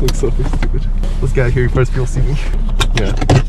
Looks so stupid. Let's get out of here first people see me. Yeah.